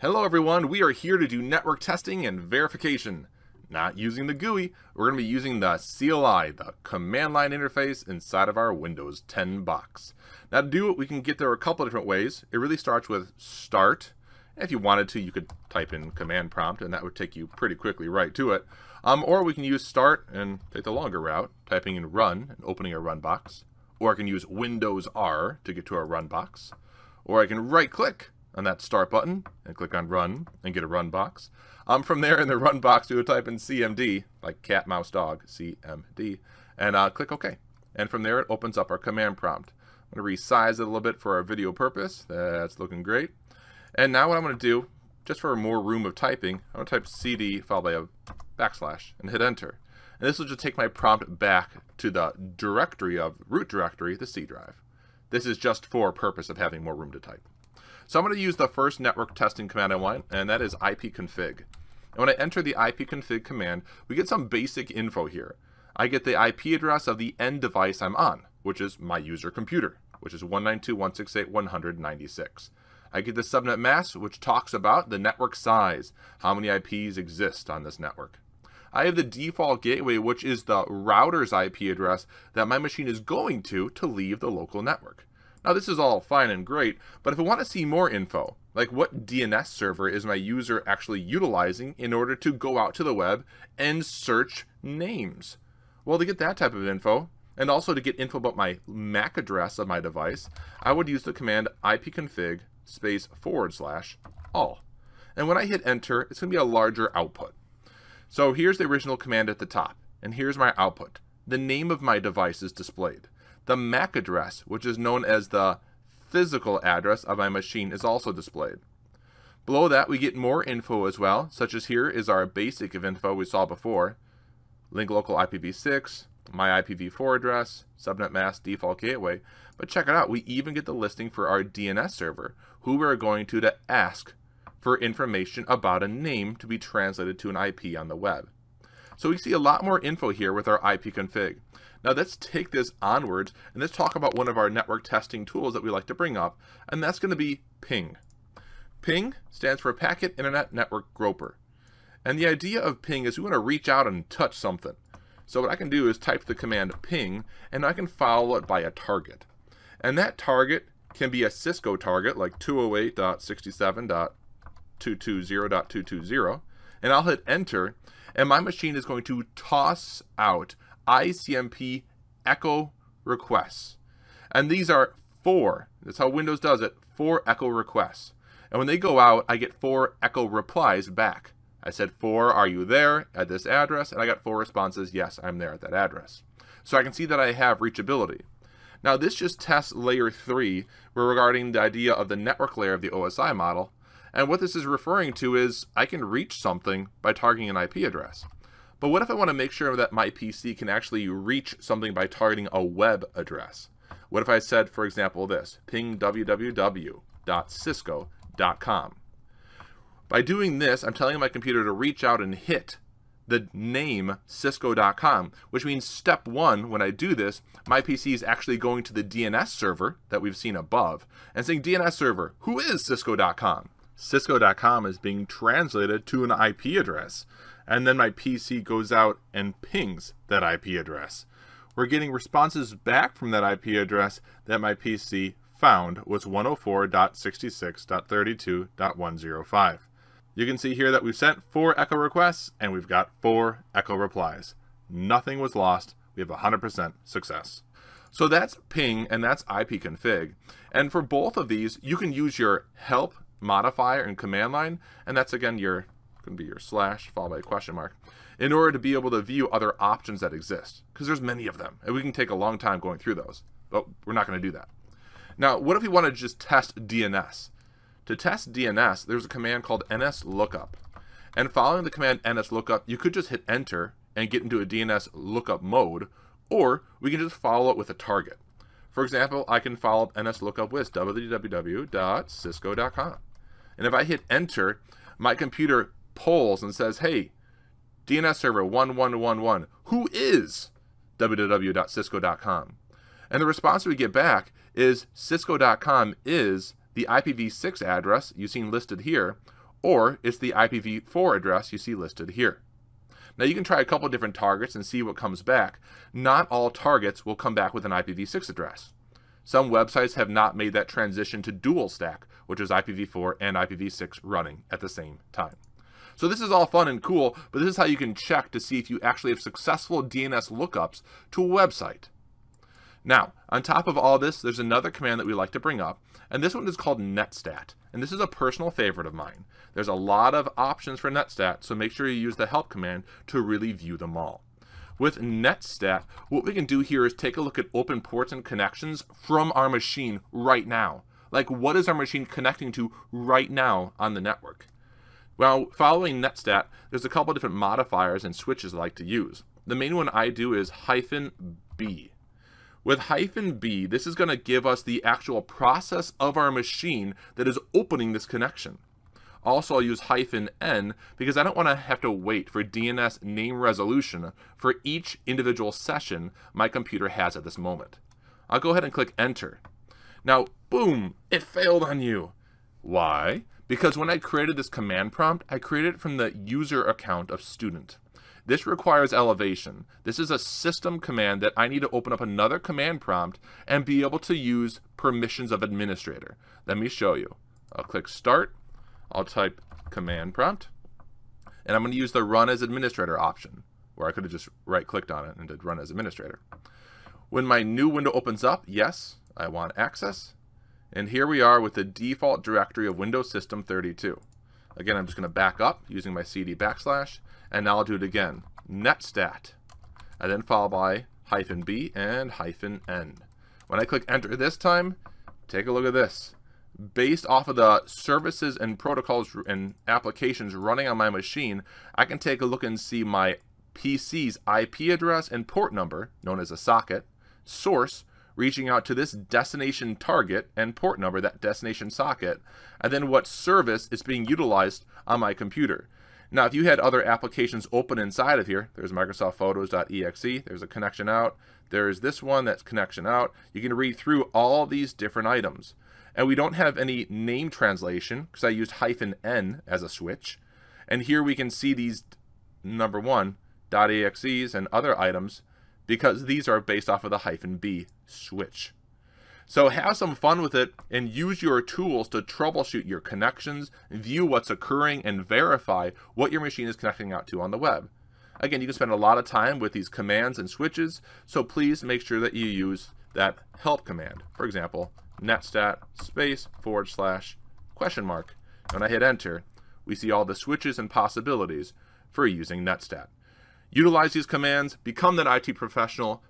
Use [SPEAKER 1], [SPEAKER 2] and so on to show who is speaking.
[SPEAKER 1] Hello everyone, we are here to do network testing and verification. Not using the GUI, we're going to be using the CLI, the command line interface inside of our Windows 10 box. Now to do it, we can get there a couple different ways. It really starts with start. If you wanted to, you could type in command prompt and that would take you pretty quickly right to it. Um, or we can use start and take the longer route, typing in run and opening a run box. Or I can use Windows R to get to our run box. Or I can right click on that start button and click on run and get a run box. Um, from there in the run box, we would type in CMD, like cat, mouse, dog, CMD, and uh, click OK. And from there, it opens up our command prompt. I'm going to resize it a little bit for our video purpose. That's looking great. And now what I'm going to do, just for more room of typing, I'm going to type CD followed by a backslash and hit enter. And this will just take my prompt back to the directory of root directory, the C drive. This is just for purpose of having more room to type. So I'm going to use the first network testing command I want, and that is ipconfig. And when I enter the ipconfig command, we get some basic info here. I get the IP address of the end device I'm on, which is my user computer, which is 192.168.196. I get the subnet mask, which talks about the network size, how many IPs exist on this network. I have the default gateway, which is the router's IP address that my machine is going to to leave the local network. Now this is all fine and great, but if I want to see more info, like what DNS server is my user actually utilizing in order to go out to the web and search names? Well, to get that type of info, and also to get info about my MAC address of my device, I would use the command ipconfig space forward slash all. And when I hit enter, it's going to be a larger output. So here's the original command at the top, and here's my output. The name of my device is displayed. The MAC address, which is known as the physical address of my machine, is also displayed. Below that, we get more info as well, such as here is our basic of info we saw before. Link local IPv6, my IPv4 address, subnet mask, default gateway. But check it out, we even get the listing for our DNS server, who we're going to to ask for information about a name to be translated to an IP on the web. So we see a lot more info here with our IP config. Now let's take this onwards and let's talk about one of our network testing tools that we like to bring up, and that's going to be ping. Ping stands for Packet Internet Network Groper. And the idea of ping is we want to reach out and touch something. So what I can do is type the command ping, and I can follow it by a target. And that target can be a Cisco target like 208.67.220.220, and I'll hit enter, and my machine is going to toss out ICMP echo requests. And these are four, that's how Windows does it, four echo requests. And when they go out, I get four echo replies back. I said, four, are you there at this address? And I got four responses, yes, I'm there at that address. So I can see that I have reachability. Now this just tests layer 3 regarding the idea of the network layer of the OSI model, and what this is referring to is I can reach something by targeting an IP address. But what if I want to make sure that my PC can actually reach something by targeting a web address? What if I said, for example, this, ping www.cisco.com. By doing this, I'm telling my computer to reach out and hit the name cisco.com, which means step one, when I do this, my PC is actually going to the DNS server that we've seen above and saying, DNS server, who is cisco.com? Cisco.com is being translated to an IP address, and then my PC goes out and pings that IP address. We're getting responses back from that IP address that my PC found was 104.66.32.105. You can see here that we've sent four echo requests and we've got four echo replies. Nothing was lost. We have 100% success. So that's ping and that's ipconfig. And for both of these, you can use your help modifier and command line, and that's again your going to be your slash followed by a question mark, in order to be able to view other options that exist, because there's many of them, and we can take a long time going through those, but we're not going to do that. Now, what if we want to just test DNS? To test DNS, there's a command called nslookup. And following the command nslookup, you could just hit enter and get into a DNS lookup mode, or we can just follow it with a target. For example, I can follow up nslookup with www.cisco.com. And if I hit enter, my computer polls and says, hey, DNS server 1111, who is www.cisco.com? And the response we get back is cisco.com is the IPv6 address you've seen listed here, or it's the IPv4 address you see listed here. Now you can try a couple different targets and see what comes back. Not all targets will come back with an IPv6 address. Some websites have not made that transition to dual stack, which is IPv4 and IPv6 running at the same time. So this is all fun and cool, but this is how you can check to see if you actually have successful DNS lookups to a website. Now, on top of all this, there's another command that we like to bring up, and this one is called netstat. And this is a personal favorite of mine. There's a lot of options for netstat, so make sure you use the help command to really view them all. With netstat, what we can do here is take a look at open ports and connections from our machine right now. Like, what is our machine connecting to right now on the network? Well, following netstat, there's a couple different modifiers and switches I like to use. The main one I do is hyphen B. With hyphen B, this is going to give us the actual process of our machine that is opening this connection. Also, I'll use hyphen N because I don't want to have to wait for DNS name resolution for each individual session my computer has at this moment. I'll go ahead and click enter. Now, boom, it failed on you. Why? Because when I created this command prompt, I created it from the user account of student. This requires elevation. This is a system command that I need to open up another command prompt and be able to use permissions of administrator. Let me show you. I'll click start. I'll type command prompt. And I'm going to use the run as administrator option, where I could have just right clicked on it and did run as administrator. When my new window opens up, yes, I want access. And here we are with the default directory of Windows System 32. Again, I'm just going to back up using my cd backslash, and now I'll do it again. netstat, and then followed by hyphen b and hyphen n. When I click enter this time, take a look at this. Based off of the services and protocols and applications running on my machine, I can take a look and see my PC's IP address and port number, known as a socket, source, reaching out to this destination target and port number, that destination socket, and then what service is being utilized on my computer. Now, if you had other applications open inside of here, there's Microsoft Photos.exe, there's a connection out, there's this one that's connection out. You can read through all these different items. And we don't have any name translation because I used hyphen N as a switch. And here we can see these, number one, .exes and other items because these are based off of the hyphen B switch. So have some fun with it and use your tools to troubleshoot your connections, view what's occurring, and verify what your machine is connecting out to on the web. Again, you can spend a lot of time with these commands and switches, so please make sure that you use that help command. For example, netstat space forward slash question mark. When I hit enter, we see all the switches and possibilities for using netstat. Utilize these commands, become that IT professional,